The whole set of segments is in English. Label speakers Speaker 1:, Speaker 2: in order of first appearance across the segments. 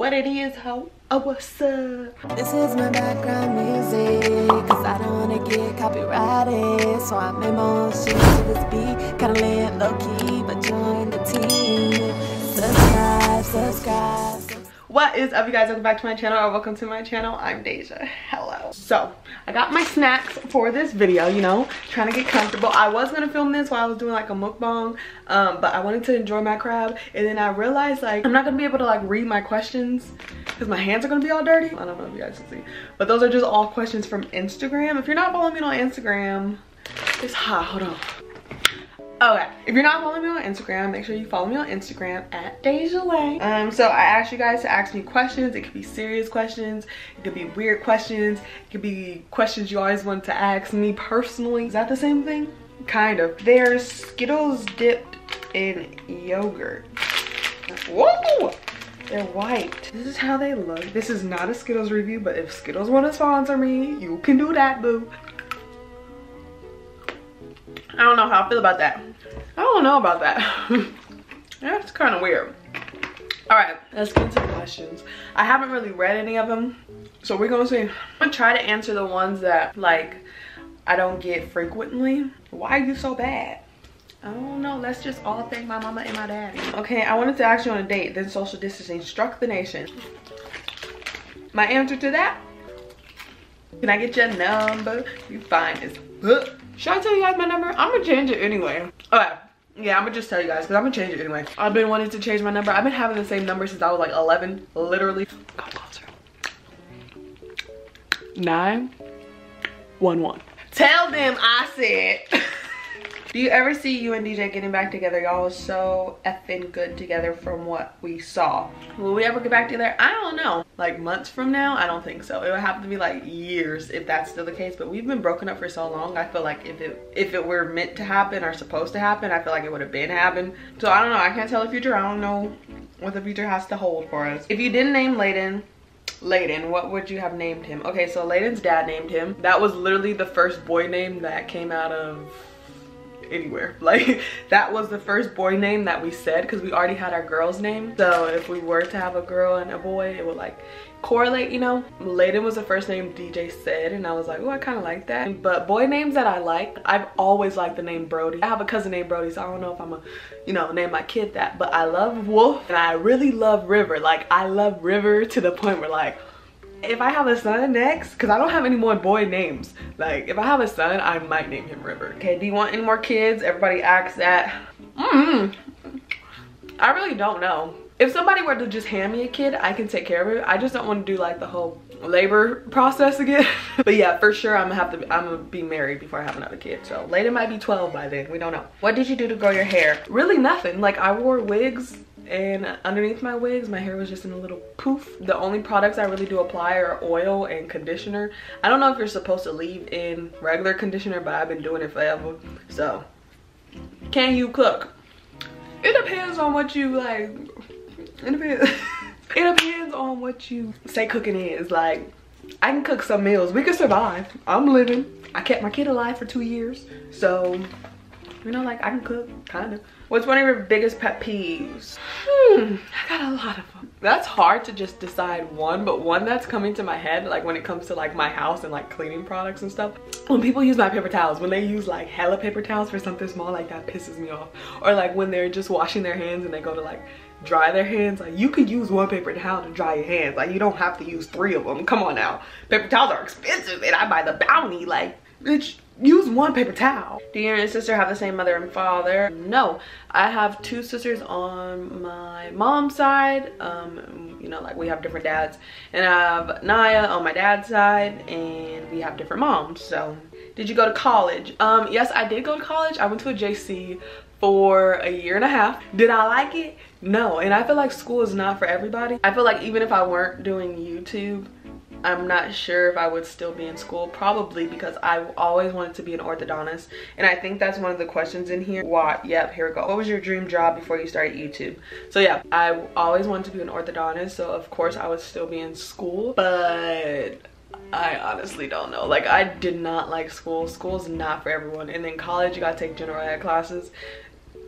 Speaker 1: What it is, ho? Oh, what's up?
Speaker 2: This is my background music, cause I don't wanna get copyrighted. So I made my to this beat, kinda low key, but join the team. Subscribe, subscribe.
Speaker 1: What is up, you guys? Welcome back to my channel, or welcome to my channel. I'm DeJha. Hello. So, I got my snacks for this video, you know, trying to get comfortable. I was gonna film this while I was doing like a mukbang, um, but I wanted to enjoy my crab, and then I realized like I'm not gonna be able to like read my questions because my hands are gonna be all dirty. I don't know if you guys can see, but those are just all questions from Instagram. If you're not following me on Instagram, it's hot. Hold on. Okay, if you're not following me on Instagram, make sure you follow me on Instagram at DeJha Lei. Um, so I asked you guys to ask me questions. It could be serious questions, it could be weird questions, it could be questions you always wanted to ask me personally. Is that the same thing? Kind of. There's Skittles dipped in yogurt. Whoa! They're white. This is how they look. This is not a Skittles review, but if Skittles want to sponsor me, you can do that, boo. I don't know how I feel about that. I don't know about that. That's kind of weird. All right, let's get into the questions. I haven't really read any of them, so we're gonna see. I'm gonna try to answer the ones that like I don't get frequently. Why are you so bad? I don't know. Let's just all thank my mama and my daddy. Okay, I wanted to ask you on a date. Then social distancing struck the nation. My answer to that? Can I get your number? You fine as. Should I tell you guys my number? I'm gonna change it anyway. Okay. Yeah, I'm gonna just tell you guys because I'm gonna change it anyway. I've been wanting to change my number. I've been having the same number since I was like 11, literally. Closer. Nine, one, one. Tell them I said. Do you ever see you and DJ getting back together? Y'all was so effing good together from what we saw. Will we ever get back together? I don't know. Like months from now? I don't think so. It would have to be like years if that's still the case. But we've been broken up for so long. I feel like if it if it were meant to happen or supposed to happen, I feel like it would have been happened. So I don't know. I can't tell the future. I don't know what the future has to hold for us. If you didn't name Layden, Layden, what would you have named him? Okay, so Layden's dad named him. That was literally the first boy name that came out of anywhere. Like that was the first boy name that we said because we already had our girl's name. So if we were to have a girl and a boy it would like correlate you know? Layden was the first name DJ said and I was like oh I kind of like that. But boy names that I like I've always liked the name Brody. I have a cousin named Brody so I don't know if I'm a you know name my kid that but I love Wolf and I really love River. Like I love River to the point where like if I have a son next, because I don't have any more boy names. Like, if I have a son, I might name him River. Okay, do you want any more kids? Everybody asks that. Mm hmm I really don't know. If somebody were to just hand me a kid, I can take care of it. I just don't want to do like the whole labor process again. but yeah, for sure I'm gonna have to, I'm gonna be married before I have another kid. So Layden might be 12 by then, we don't know. What did you do to grow your hair? Really nothing. Like I wore wigs and underneath my wigs my hair was just in a little poof. The only products i really do apply are oil and conditioner. I don't know if you're supposed to leave in regular conditioner but i've been doing it forever. So can you cook? It depends on what you like it depends it depends on what you say cooking is. Like i can cook some meals. We can survive. I'm living. I kept my kid alive for two years so you know like i can cook kind of What's one of your biggest pet peeves? Hmm, I got a lot of them. That's hard to just decide one, but one that's coming to my head, like when it comes to like my house and like cleaning products and stuff. When people use my paper towels, when they use like hella paper towels for something small, like that pisses me off. Or like when they're just washing their hands and they go to like dry their hands like you could use one paper towel to dry your hands like you don't have to use three of them come on now paper towels are expensive and i buy the bounty like bitch use one paper towel. Do you and your sister have the same mother and father? No, I have two sisters on my mom's side. Um, you know, like we have different dads. And I have Naya on my dad's side and we have different moms. So did you go to college? Um, yes, I did go to college. I went to a JC for a year and a half. Did I like it? No, and I feel like school is not for everybody. I feel like even if I weren't doing YouTube, I'm not sure if I would still be in school probably because I always wanted to be an orthodontist. And I think that's one of the questions in here. What yep here we go. What was your dream job before you started YouTube? So yeah I always wanted to be an orthodontist so of course I would still be in school but I honestly don't know. Like I did not like school. School's not for everyone. And then college you gotta take general ed classes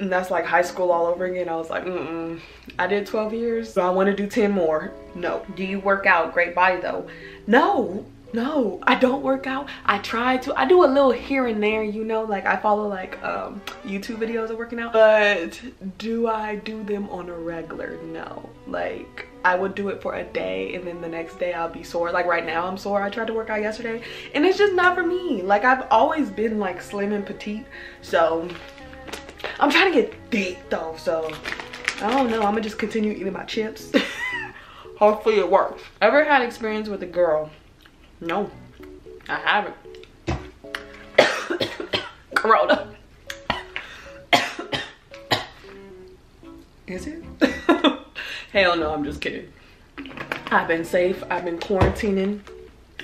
Speaker 1: and that's like high school all over again. I was like, mm-mm. I did 12 years, so I want to do 10 more. No. Do you work out? Great body though. No, no i don't work out i try to i do a little here and there you know like i follow like um youtube videos of working out but do i do them on a regular no like i would do it for a day and then the next day i'll be sore like right now i'm sore i tried to work out yesterday and it's just not for me like i've always been like slim and petite so i'm trying to get thick though so i don't know i'm gonna just continue eating my chips hopefully it works ever had experience with a girl no, I haven't. Corona. Is it? Hell no, I'm just kidding. I've been safe. I've been quarantining,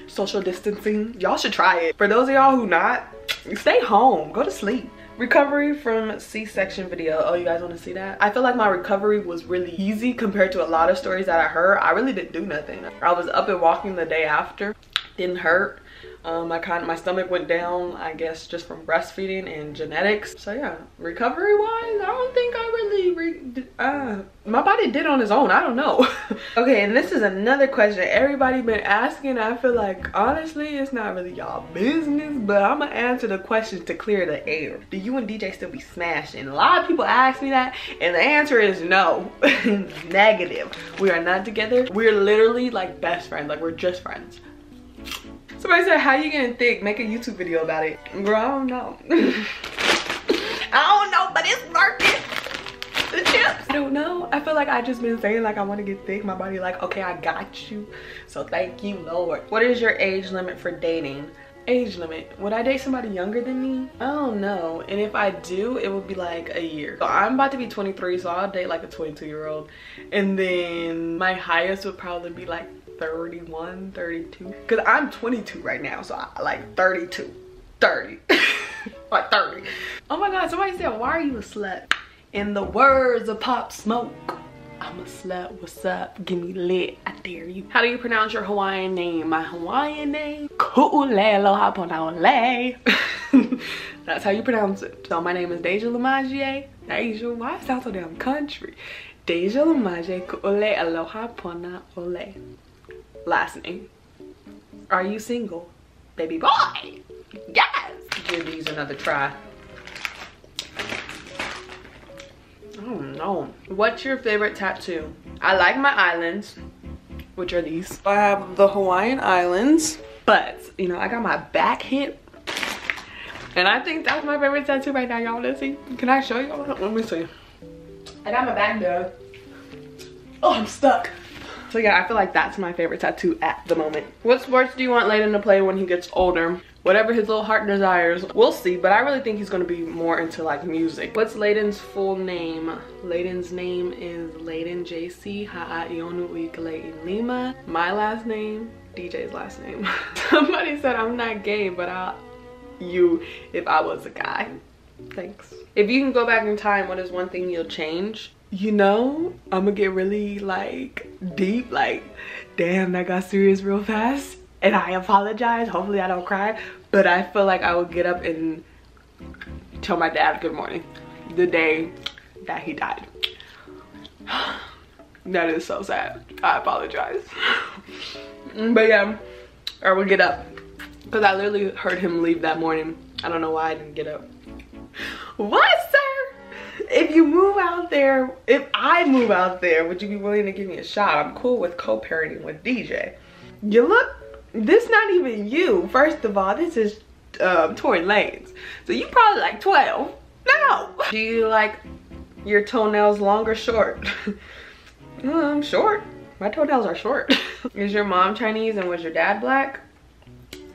Speaker 1: social distancing. Y'all should try it. For those of y'all who not, stay home. Go to sleep. Recovery from C-section video. Oh, you guys want to see that? I feel like my recovery was really easy compared to a lot of stories that I heard. I really didn't do nothing. I was up and walking the day after didn't hurt um, I kind of my stomach went down I guess just from breastfeeding and genetics. So yeah recovery wise I don't think I really uh, my body did on its own I don't know. Okay and this is another question everybody been asking I feel like honestly it's not really y'all business but I'm gonna answer the question to clear the air. Do you and DJ still be smashing? A lot of people ask me that and the answer is no. Negative. We are not together. We're literally like best friends like we're just friends Somebody said, how you getting thick? Make a YouTube video about it. Girl, I don't know. I don't know, but it's working. The chips. I don't know. I feel like I just been saying like I want to get thick. My body like, okay, I got you. So thank you, Lord. What is your age limit for dating? age limit would i date somebody younger than me i don't know and if i do it would be like a year so i'm about to be 23 so i'll date like a 22 year old and then my highest would probably be like 31 32 because i'm 22 right now so I, like 32 30 like 30 oh my god somebody said why are you a slut in the words of pop smoke I'm a slut, what's up? Give me lit, I dare you. How do you pronounce your Hawaiian name? My Hawaiian name? Ku'ulelo Haponale. That's how you pronounce it. So my name is DeJha Lamachea. DeJha, why it sound so damn country? DeJha Lamachea Ku'ule Aloha Pona Ole last name. Are you single? Baby boy, yes. Give these another try. Oh no. What's your favorite tattoo? I like my islands, which are these. I have the Hawaiian Islands, but you know, I got my back hit. And I think that's my favorite tattoo right now, y'all. Let's see. Can I show y'all? Let me see. I got my back done. Oh, I'm stuck. So yeah, I feel like that's my favorite tattoo at the moment. What sports do you want Layden to play when he gets older? Whatever his little heart desires. We'll see, but I really think he's gonna be more into like music. What's Layden's full name? Layden's name is Layden JC Ha'aionu Uikale Lima. My last name, DJ's last name. Somebody said I'm not gay, but I'll you if I was a guy. Thanks. If you can go back in time, what is one thing you'll change? You know i'm gonna get really like deep like damn that got serious real fast and i apologize. Hopefully i don't cry but i feel like i will get up and tell my dad good morning the day that he died. That is so sad. I apologize. But yeah i will get up because i literally heard him leave that morning. I don't know why i didn't get up. What if you move out there, if I move out there, would you be willing to give me a shot? I'm cool with co-parenting with DJ. You look, this not even you. First of all, this is um, Tory Lanez. So you probably like 12. No. Do you like your toenails long or short? I'm short. My toenails are short. is your mom Chinese and was your dad black?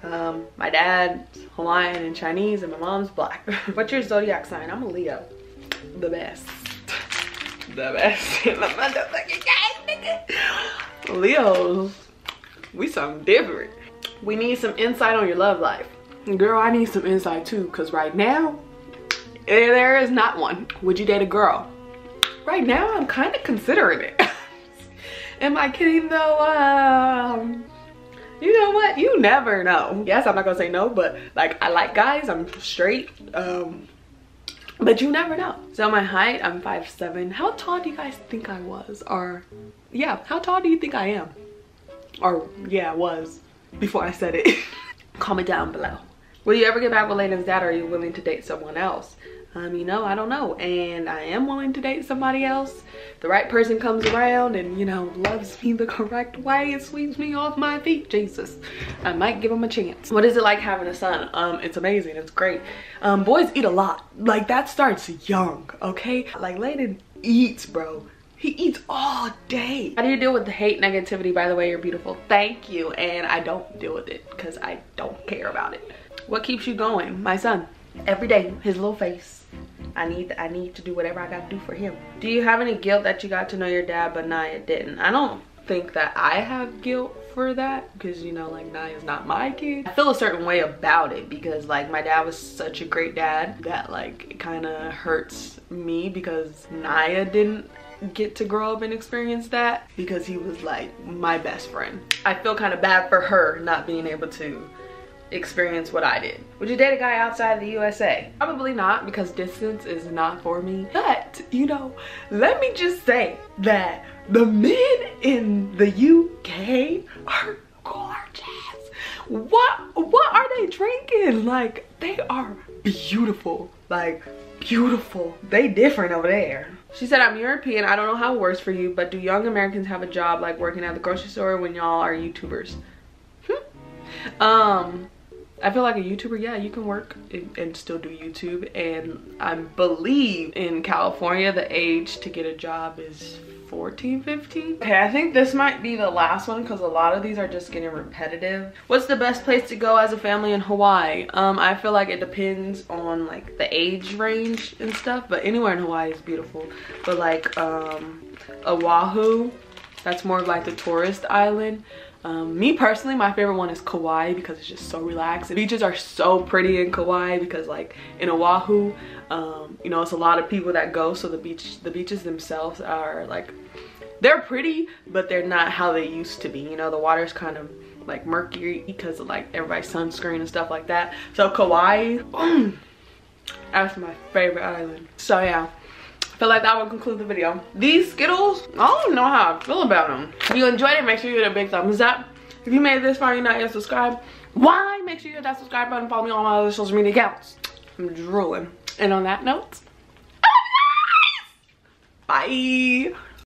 Speaker 1: Um, my dad's Hawaiian and Chinese and my mom's black. What's your zodiac sign? I'm a Leo the best. The best in the motherfucking game, nigga. Leos, we something different. We need some insight on your love life. Girl, I need some insight too, because right now, there is not one. Would you date a girl? Right now, I'm kind of considering it. Am I kidding though? Um, you know what? You never know. Yes, I'm not gonna say no, but like I like guys. I'm straight. Um, but you never know. So my height, I'm 5'7". How tall do you guys think I was? Or yeah, how tall do you think I am? Or yeah, was before I said it. Comment down below. Will you ever get back with Layden's dad or are you willing to date someone else? Um, you know, I don't know. And I am willing to date somebody else. The right person comes around and, you know, loves me the correct way and sweeps me off my feet. Jesus. I might give him a chance. What is it like having a son? Um, it's amazing. It's great. Um, boys eat a lot. Like, that starts young, okay? Like, Layden eats, bro. He eats all day. How do you deal with the hate negativity? By the way, you're beautiful. Thank you. And I don't deal with it because I don't care about it. What keeps you going? My son. Every day, his little face. I need I need to do whatever I gotta do for him. Do you have any guilt that you got to know your dad but Naya didn't? I don't think that I have guilt for that because you know like Naya's not my kid. I feel a certain way about it because like my dad was such a great dad that like it kind of hurts me because Naya didn't get to grow up and experience that because he was like my best friend. I feel kind of bad for her not being able to experience what I did. Would you date a guy outside of the USA? Probably not because distance is not for me. But, you know, let me just say that the men in the UK are gorgeous. What what are they drinking? Like they are beautiful. Like beautiful. They different over there. She said, I'm European. I don't know how it works for you, but do young Americans have a job like working at the grocery store when y'all are YouTubers? Hmm. Um, I feel like a YouTuber, yeah, you can work and, still do YouTube. And I believe in California, the age to get a job is 14, 15. Okay, I think this might be the last one because a lot of these are just getting repetitive. What's the best place to go as a family in Hawaii? Um, I feel like it depends on like the age range and stuff, but anywhere in Hawaii is beautiful. But like um, Oahu, that's more of like the tourist island. Um, me personally, my favorite one is Kauai because it's just so relaxed. The beaches are so pretty in Kauai because like in Oahu, um, you know, it's a lot of people that go. So the beach, the beaches themselves are like, they're pretty, but they're not how they used to be. You know, the water's kind of like murky because of like everybody's sunscreen and stuff like that. So Kauai, that's my favorite island. So yeah feel like that will conclude the video. These Skittles, I don't know how I feel about them. If you enjoyed it, make sure you hit a big thumbs up. If you made it this far, you're not yet subscribed, why? Make sure you hit that subscribe button. Follow me on my other social media accounts. I'm drooling. And on that note, bye.